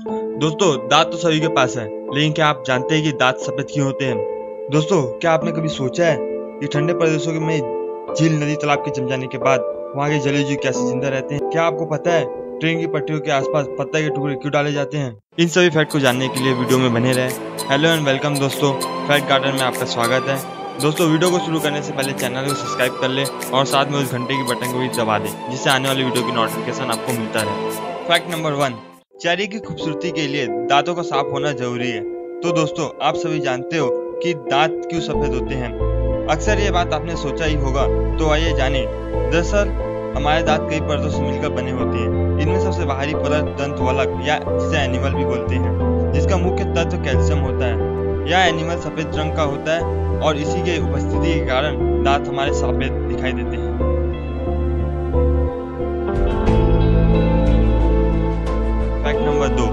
दोस्तों, दांत तो सभी के पास है, लेकिन क्या आप जानते हैं कि दांत सफ़ेद क्यों होते हैं? दोस्तों, क्या आपने कभी सोचा है कि ठंडे प्रदेशों के में झील, नदी, तालाब के जम जाने के बाद वहाँ के जलीय जीव कैसे ज़िंदा रहते हैं? क्या आपको पता है ट्रेन की पटरियों के आसपास पत्ता के टुकड़े क्यों डाले जाते हैं? इन सभी फैक्ट को जानने के लिए वीडियो में बने रहे। हेलो एंड वेलकम दोस्तों फैक्ट गार्डन में आपका स्वागत है। दोस्तों, वीडियो को शुरू करने से पहले चैनल को सब्सक्राइब कर ले और साथ में उस घंटे के बटन को भी दबा दे, जिससे आने वाली वीडियो की नोटिफिकेशन आपको मिलता रहे। फैक्ट नंबर वन चेहरे की खूबसूरती के लिए दांतों का साफ़ होना ज़रूरी है। तो दोस्तों, आप सभी जानते हो कि दांत क्यों सफ़ेद होते हैं। अक्सर ये बात आपने सोचा ही होगा तो आइए जाने। दरअसल, हमारे दांत कई परतों से मिलकर बने होते हैं। इनमें सबसे बाहरी परत दंत वलक या जिसे एनिमल भी बोलते हैं, जिसका मुख्य तत्व कैल्शियम होता है। यह एनिमल सफ़ेद रंग का होता है और इसी के उपस्थिति के कारण दांत हमारे सफ़ेद दिखाई देते हैं। फैक्ट नंबर दो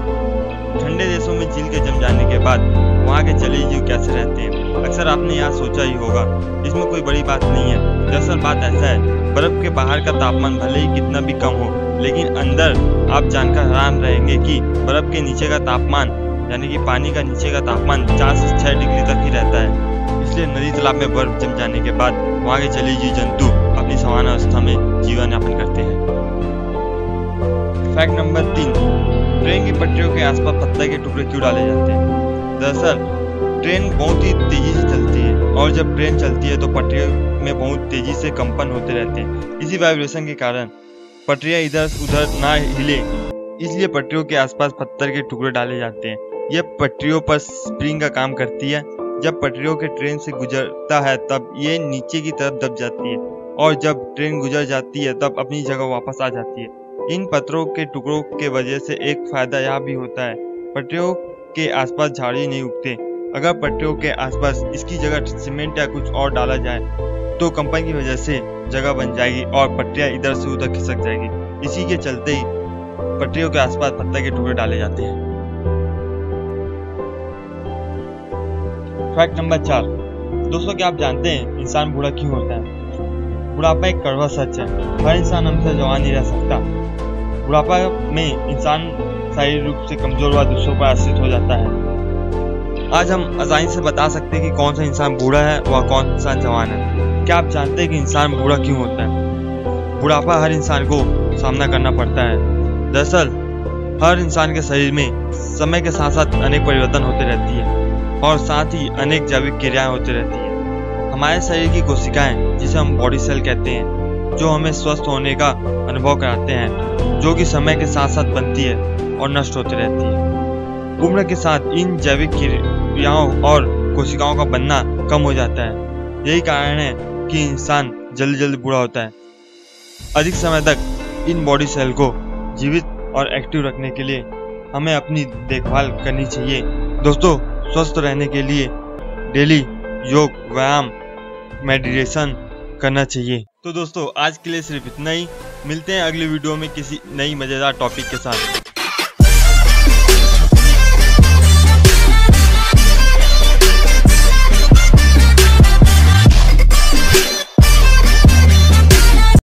ठंडे देशों में झील के जम जाने के बाद वहाँ के जलीय जीव कैसे रहते हैं? अक्सर आपने यहाँ सोचा ही होगा। इसमें कोई बड़ी बात नहीं है। दरअसल बात ऐसा है, बर्फ़ के बाहर का तापमान भले ही कितना भी कम हो, लेकिन अंदर आप जानकर हैरान रहेंगे कि बर्फ़ के नीचे का तापमान, यानी कि पानी का नीचे का तापमान चार से छह डिग्री तक ही रहता है। इसलिए नदी तालाब में बर्फ़ जम जाने के बाद वहाँ के जलीय जीव जंतु अपनी समान अवस्था में जीवन यापन करते हैं। फैक्ट नंबर तीन. ट्रेन की पटरियों के आसपास पत्थर के टुकड़े क्यों डाले जाते हैं? दरअसल ट्रेन बहुत ही तेज़ी से चलती है, और जब ट्रेन चलती है तो पटरियों में बहुत तेज़ी से कंपन होते रहते हैं। इसी वाइब्रेशन के कारण, पटरियाँ इधर उधर ना हिले। इसलिए पटरियों के आसपास पत्थर के टुकड़े डाले जाते हैं। यह पटरियों पर स्प्रिंग का काम करती है। जब पटरियों के ट्रेन से गुजरता है, तब ये नीचे की तरफ़ दब जाती है, और जब ट्रेन गुजर जाती है, तब अपनी जगह वापस आ जाती है। इन पत्थरों के टुकड़ों के वजह से एक फ़ायदा यह भी होता है, पटरियों के आसपास झाड़ी नहीं उगते। अगर पटरियों के आसपास इसकी जगह सीमेंट या कुछ और डाला जाए तो कंपन की वजह से जगह बन जाएगी और पटरियाँ इधर से उधर खिसक जाएगी। इसी के चलते ही पटरियों के आसपास पत्थर के टुकड़े डाले जाते हैं। फैक्ट नंबर चार। दोस्तों, क्या आप जानते हैं इंसान बूढ़ा क्यों होता है? बुढ़ापा एक कड़वा सच है। हर इंसान हमेशा जवान नहीं रह सकता बुढ़ापा में इंसान शारीरिक रूप से कमज़ोर व दूसरों पर आश्रित हो जाता है। आज हम आसानी से बता सकते हैं कि कौन सा इंसान बूढ़ा है व कौन इंसान जवान है। क्या आप जानते हैं कि इंसान बूढ़ा क्यों होता है? बुढ़ापा हर इंसान को सामना करना पड़ता है। दरअसल, हर इंसान के शरीर में समय के साथ साथ अनेक परिवर्तन होते रहती है और साथ ही अनेक जैविक क्रियाएँ होती रहती हैं। हमारे शरीर की कोशिकाएँ, जिसे हम बॉडी सेल कहते हैं, जो हमें स्वस्थ होने का अनुभव कराते हैं, जो कि समय के साथ साथ बनती है और नष्ट होती रहती है। उम्र के साथ इन जैविक क्रियाओं और कोशिकाओं का बनना कम हो जाता है। यही कारण है कि इंसान जल्दी जल्दी बुरा होता है। अधिक समय तक इन बॉडी सेल को जीवित और एक्टिव रखने के लिए हमें अपनी देखभाल करनी चाहिए। दोस्तों, स्वस्थ रहने के लिए डेली योग, व्यायाम मेडिटेशन करना चाहिए। तो दोस्तों, आज के लिए सिर्फ़ इतना ही। मिलते हैं अगले वीडियो में किसी नई मज़ेदार टॉपिक के साथ।